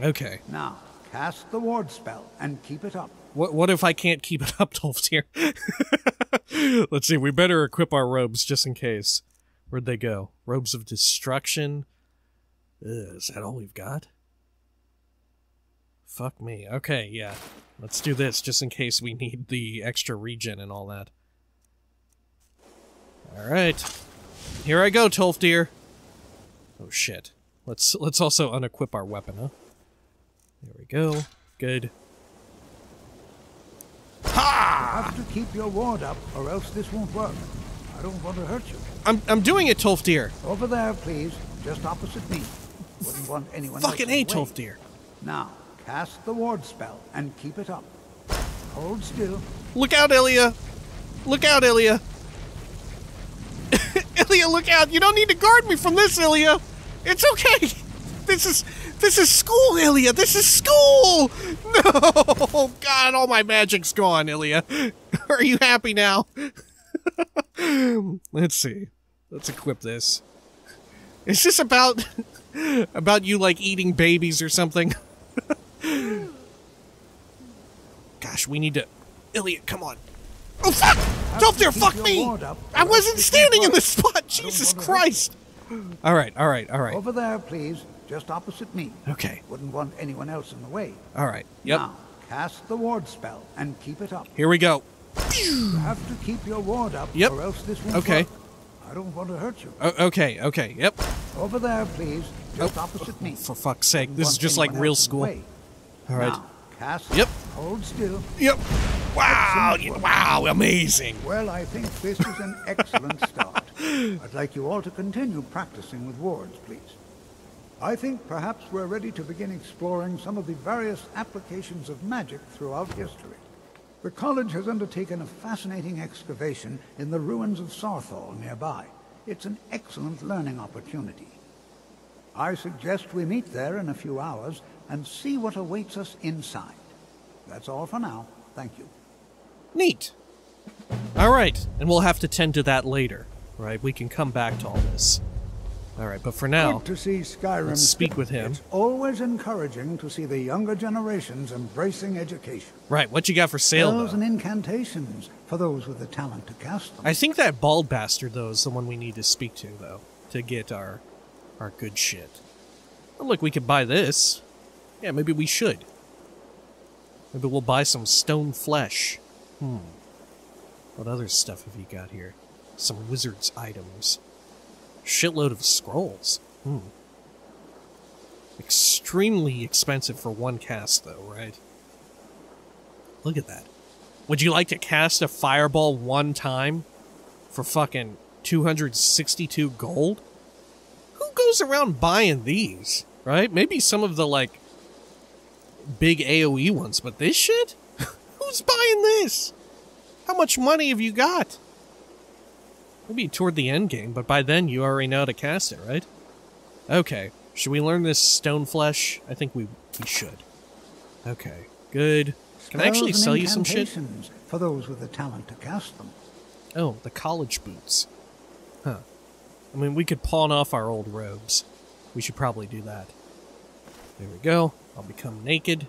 Okay. Now, cast the ward spell and keep it up. What what if I can't keep it [laughs] up, Tolfdir? [laughs] Let's see, we better equip our robes just in case. Where'd they go? Robes of destruction. Ugh, is that all we've got? Fuck me. Okay, yeah. Let's do this just in case we need the extra regen and all that. Alright. Here I go, Tolfdir. Oh shit. Let's let's also unequip our weapon, huh? There we go. Good. You have to keep your ward up, or else this won't work. I don't want to hurt you. I'm I'm doing it, Tolfdir. Over there, please. Just opposite me. Wouldn't want anyone Fucking A, in the way. Tolfdir. Now, cast the ward spell and keep it up. Hold still. Look out, Ilya! Look out, Ilya! [laughs] Ilya, look out! You don't need to guard me from this, Ilya! It's okay! [laughs] This is this is school, Ilya! This is school! [laughs] No! God, all my magic's gone, Ilya. [laughs] Are you happy now? [laughs] Let's see. Let's equip this. Is this about about you like eating babies or something? Gosh, we need to Ilya, come on. Oh fuck! Don't there, fuck me! I wasn't standing in the spot! Jesus want to hurt Christ! Alright, alright, alright. Over there, please. Just opposite me. Okay. Wouldn't want anyone else in the way. Alright. Yep. Now, cast the ward spell and keep it up. Here we go. You have to keep your ward up, Yep. or else this won't Okay. work. I don't want to hurt you. O- okay, okay, yep. Over there, please. Oh, just Oh, opposite me. For fuck's sake, this is just like real else in the school. Alright. Now, cast. Yep. Hold still. Yep. Wow, Excellent wow, amazing. Well, I think this is an excellent start. [laughs] I'd like you all to continue practicing with wards, please. I think perhaps we're ready to begin exploring some of the various applications of magic throughout history. The college has undertaken a fascinating excavation in the ruins of Saarthal nearby. It's an excellent learning opportunity. I suggest we meet there in a few hours and see what awaits us inside. That's all for now. Thank you. Neat. Alright, and we'll have to tend to that later. Right, we can come back to all this. Alright, but for now, Good to see Skyrim. let's speak with him. It's always encouraging to see the younger generations embracing education. Right, what you got for sale, Spells and incantations for those with the talent to cast them. I think that bald bastard, though, is the one we need to speak to, though, to get our our good shit. Oh, look, we could buy this. Yeah, maybe we should. Maybe we'll buy some stone flesh. Hmm. What other stuff have you got here? Some wizard's items. Shitload of scrolls. Hmm. Extremely expensive for one cast, though, right? Look at that. Would you like to cast a fireball one time for fucking 262 gold? Who goes around buying these, right? Maybe some of the like big AoE ones, but this shit? [laughs] Who's buying this? How much money have you got? Maybe toward the end game, but by then you already know how to cast it, right? Okay. Should we learn this stone flesh? I think we, we should. Okay. Good. Can I actually sell you some shit? For those with the talent to cast them. Oh, the college boots. Huh. I mean, we could pawn off our old robes. We should probably do that. There we go. I'll become naked.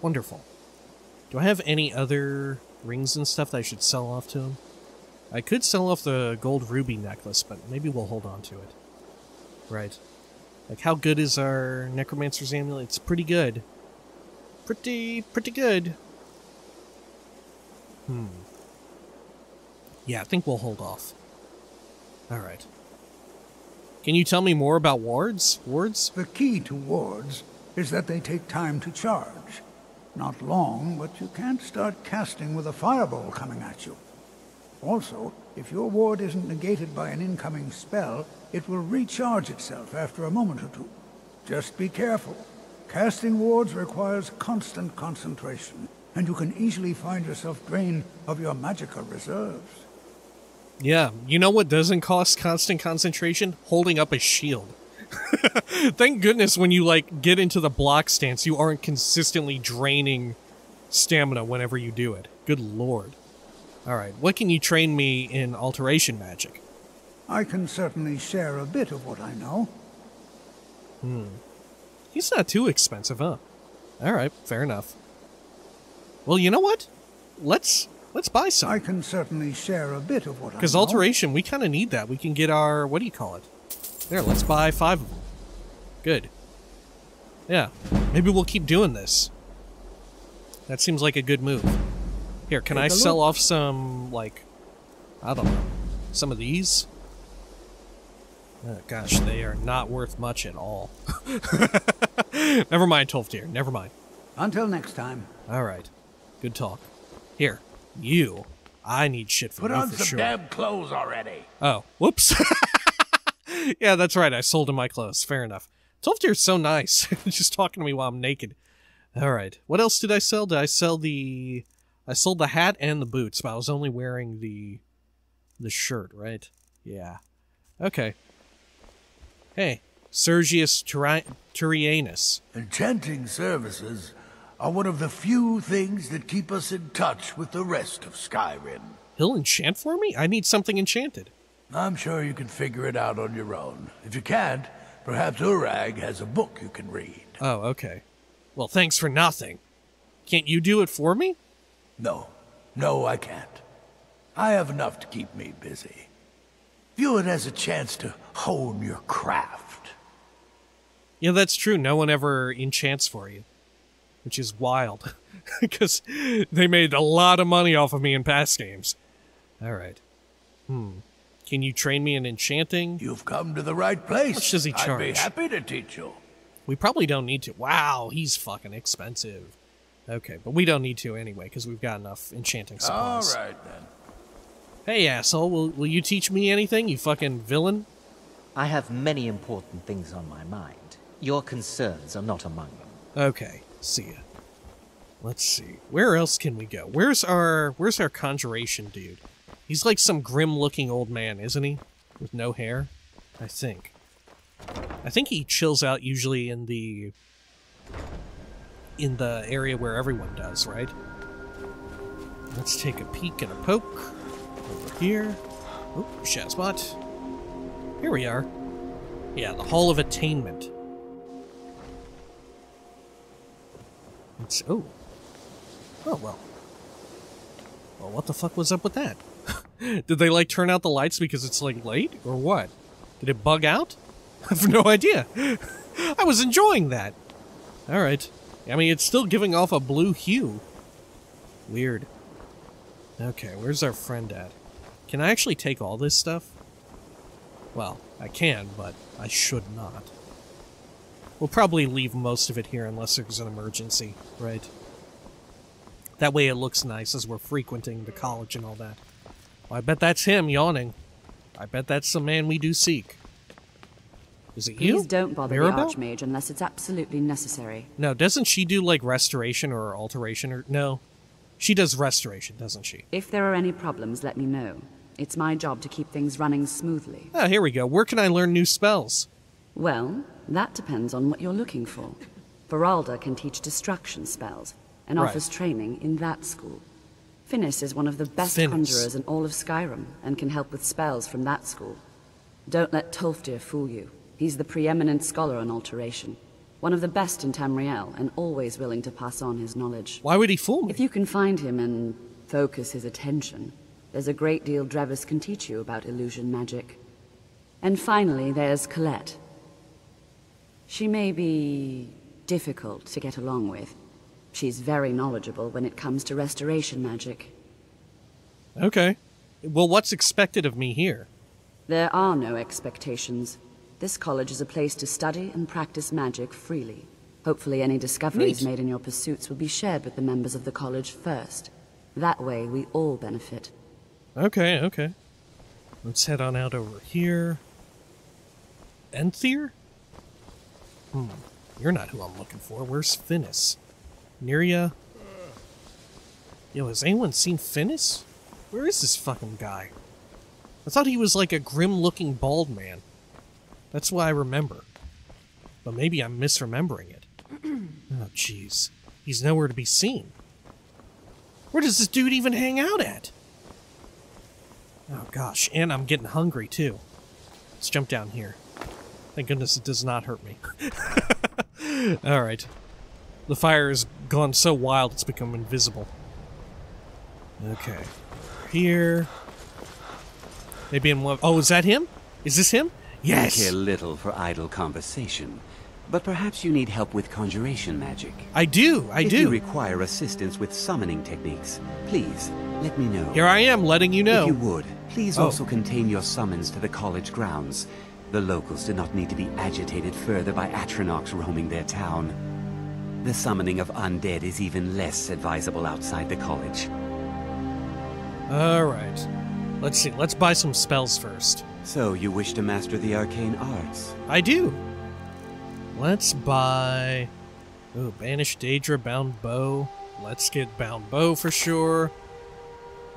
Wonderful. Do I have any other rings and stuff that I should sell off to him? I could sell off the gold ruby necklace, but maybe we'll hold on to it. Right. Like, how good is our necromancer's amulet? It's pretty good. Pretty, pretty good. Hmm. Yeah, I think we'll hold off. Alright. Can you tell me more about wards? Wards? The key to wards is that they take time to charge. Not long, but you can't start casting with a fireball coming at you. Also, if your ward isn't negated by an incoming spell, it will recharge itself after a moment or two. Just be careful. Casting wards requires constant concentration, and you can easily find yourself drained of your magical reserves. Yeah, you know what doesn't cost constant concentration? Holding up a shield. [laughs] Thank goodness when you like get into the block stance, you aren't consistently draining stamina whenever you do it. Good lord. Alright, what can you train me in alteration magic? I can certainly share a bit of what I know. Hmm. He's not too expensive, huh? Alright, fair enough. Well, you know what? Let's let's buy some. I can certainly share a bit of what I know. Because alteration, we kind of need that. We can get our what do you call it? There, let's buy five of them. Good. Yeah, maybe we'll keep doing this. That seems like a good move. Here, can Take I a sell off some like I don't know, some of these? Oh, gosh, they are not worth much at all. [laughs] Never mind, Tolfdir. Never mind. Until next time. All right, good talk. Here, you. I need shit from Put you on for some sure. damn clothes already. Oh, whoops. [laughs] yeah, that's right. I sold him my clothes. Fair enough. Tolfdir's so nice. [laughs] Just talking to me while I'm naked. All right. What else did I sell? Did I sell the? I sold the hat and the boots, but I was only wearing the, the shirt, right? Yeah. Okay. Hey, Sergius Turianus. Enchanting services are one of the few things that keep us in touch with the rest of Skyrim. He'll enchant for me? I need something enchanted. I'm sure you can figure it out on your own. If you can't, perhaps Urag has a book you can read. Oh, okay. Well, thanks for nothing. Can't you do it for me? No, no, I can't. I have enough to keep me busy. View it as a chance to hone your craft. Yeah, that's true. No one ever enchants for you, which is wild [laughs] because they made a lot of money off of me in past games. All right. Hmm. Can you train me in enchanting? You've come to the right place. How much does he charge? I'd be happy to teach you. We probably don't need to. Wow, he's fucking expensive. Okay, but we don't need to anyway because we've got enough enchanting All supplies. right then. Hey, asshole, will, will you teach me anything, you fucking villain? I have many important things on my mind. Your concerns are not among them. Okay, see ya. Let's see. Where else can we go? Where's our where's our conjuration dude? He's like some grim looking old man, isn't he? With no hair? I think. I think he chills out usually in the in the area where everyone does, right? Let's take a peek and a poke. Over here. Oh, Shazbot. Here we are. Yeah, the Hall of Attainment. It's oh. Oh well. Well, what the fuck was up with that? [laughs] Did they like turn out the lights because it's like late or what? Did it bug out? [laughs] I have no idea. [laughs] I was enjoying that. All right. I mean, it's still giving off a blue hue. Weird. Okay, where's our friend at? Can I actually take all this stuff? Well, I can, but I should not. We'll probably leave most of it here unless there's an emergency, right? That way it looks nice as we're frequenting the college and all that. Well, I bet that's him yawning. I bet that's the man we do seek. Is it you? Please don't bother Mirabelle? the Archmage unless it's absolutely necessary. No, doesn't she do like restoration or alteration or no? She does restoration, doesn't she? If there are any problems, let me know. It's my job to keep things running smoothly. Ah, here we go. Where can I learn new spells? Well, that depends on what you're looking for. Faralda can teach destruction spells and Right. offers training in that school. Phinis is one of the best Phinis. conjurers in all of Skyrim and can help with spells from that school. Don't let Tolfdir fool you. He's the preeminent scholar on alteration. One of the best in Tamriel and always willing to pass on his knowledge. Why would he fool me? If you can find him and focus his attention, there's a great deal Drevis can teach you about illusion magic. And finally, there's Colette. She may be difficult to get along with. She's very knowledgeable when it comes to restoration magic. Okay. Well, what's expected of me here? There are no expectations. This college is a place to study and practice magic freely. Hopefully any discoveries Neat. made in your pursuits will be shared with the members of the college first. That way we all benefit. Okay, okay. Let's head on out over here. Enthir? Hmm. You're not who I'm looking for. Where's Phinis? Nirya? Yo, has anyone seen Phinis? Where is this fucking guy? I thought he was like a grim looking bald man. That's what I remember. But maybe I'm misremembering it. [clears throat] oh, jeez. He's nowhere to be seen. Where does this dude even hang out at? Oh gosh, and I'm getting hungry too. Let's jump down here. Thank goodness it does not hurt me. [laughs] Alright. The fire has gone so wild it's become invisible. Okay. Here. Maybe in one. Oh, is that him? Is this him? Yes! I care little for idle conversation, but perhaps you need help with conjuration magic. I do, I if do. you require assistance with summoning techniques, please let me know. Here I am, letting you know. If you would, please Oh. also contain your summons to the college grounds. The locals do not need to be agitated further by Atronachs roaming their town. The summoning of undead is even less advisable outside the college. Alright. Let's see, let's buy some spells first. So, you wish to master the arcane arts? I do. Let's buy. Oh, Banished Daedra, Bound Bow. Let's get Bound Bow for sure.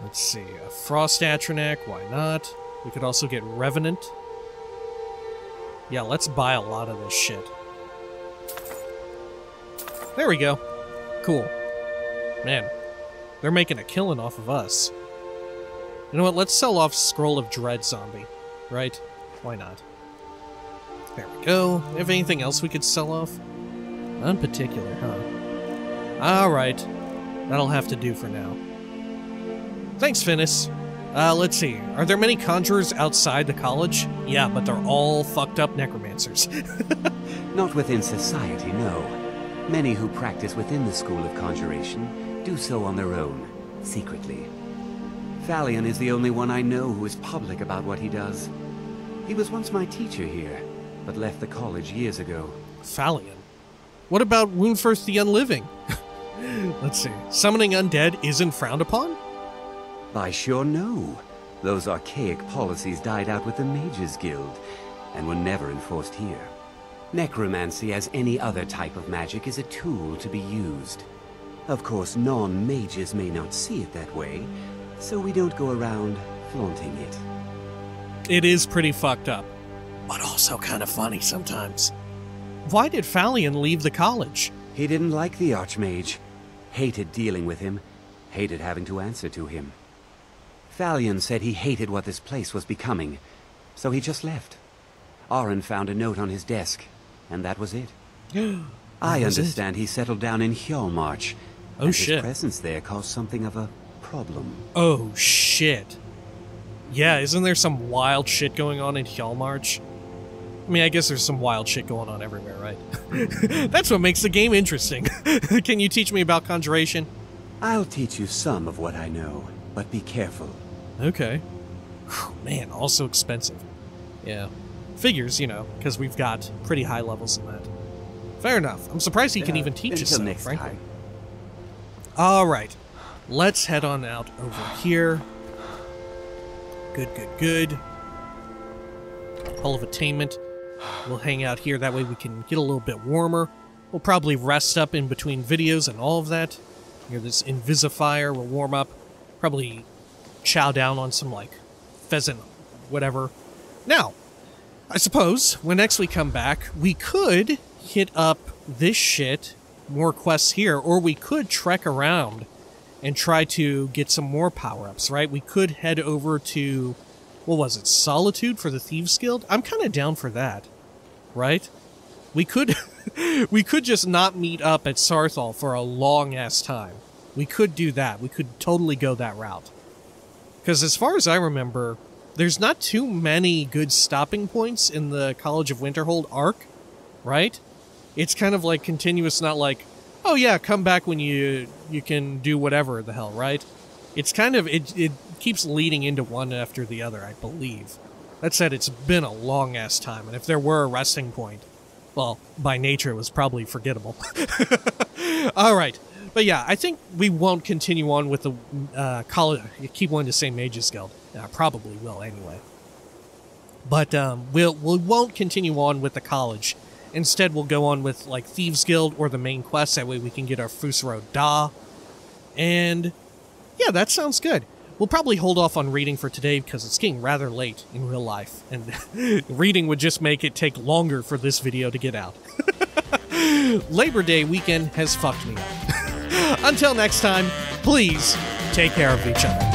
Let's see. A Frost Atronach, why not? We could also get Revenant. Yeah, let's buy a lot of this shit. There we go. Cool. Man, they're making a killing off of us. You know what? Let's sell off Scroll of Dread Zombie, right? Why not? There we go. Have anything else we could sell off? None particular, huh? Alright. That'll have to do for now. Thanks, Phinis. Uh, let's see. Are there many conjurers outside the college? Yeah, but they're all fucked up necromancers. [laughs] Not within society, no. Many who practice within the school of conjuration do so on their own, secretly. Falion is the only one I know who is public about what he does. He was once my teacher here, but left the college years ago. Falion. What about Woundfirst the Unliving? [laughs] Let's see. Summoning undead isn't frowned upon? I sure know. Those archaic policies died out with the Mages Guild, and were never enforced here. Necromancy, as any other type of magic, is a tool to be used. Of course, non-mages may not see it that way, so we don't go around flaunting it. It is pretty fucked up, but also kind of funny sometimes. Why did Falion leave the college? He didn't like the Archmage, hated dealing with him, hated having to answer to him. Falion said he hated what this place was becoming, so he just left. Arin found a note on his desk, and that was it. [gasps] I was it? understand he settled down in Hjalmarch. Oh, and shit. His presence there caused something of a problem. Oh shit. Yeah, isn't there some wild shit going on in Hjalmarch? I mean, I guess there's some wild shit going on everywhere, right? [laughs] That's what makes the game interesting. [laughs] Can you teach me about conjuration? I'll teach you some of what I know, but be careful. Okay. Whew, man, also expensive. Yeah. Figures, you know, because we've got pretty high levels in that. Fair enough. I'm surprised he can even teach us frankly. time. All right. Let's head on out over here. Good, good, good. Hall of Attainment. We'll hang out here. That way we can get a little bit warmer. We'll probably rest up in between videos and all of that. Near this Invisifier, we'll warm up. Probably chow down on some, like, pheasant, whatever. Now, I suppose when next we come back, we could hit up this shit, more quests here, or we could trek around and try to get some more power-ups, right? We could head over to, what was it, Solitude for the Thieves Guild? I'm kind of down for that, right? We could, [laughs] we could just not meet up at Saarthal for a long-ass time. We could do that. We could totally go that route. Because as far as I remember, there's not too many good stopping points in the College of Winterhold arc, right? It's kind of like continuous, not like, oh yeah, come back when you you can do whatever the hell, right? It's kind of it it keeps leading into one after the other, I believe. That said, it's been a long ass time, and if there were a resting point, well, by nature it was probably forgettable. [laughs] All right. But yeah, I think we won't continue on with the uh, college. Keep wanting to say Mages Guild. Uh, probably will anyway. But um, we'll we won't continue on with the college. Instead, we'll go on with like Thieves Guild or the main quest. That way, we can get our Fusro Da. And yeah, that sounds good. We'll probably hold off on reading for today because it's getting rather late in real life, and [laughs] reading would just make it take longer for this video to get out. [laughs] Labor Day weekend has fucked me up. [laughs] Until next time, please take care of each other.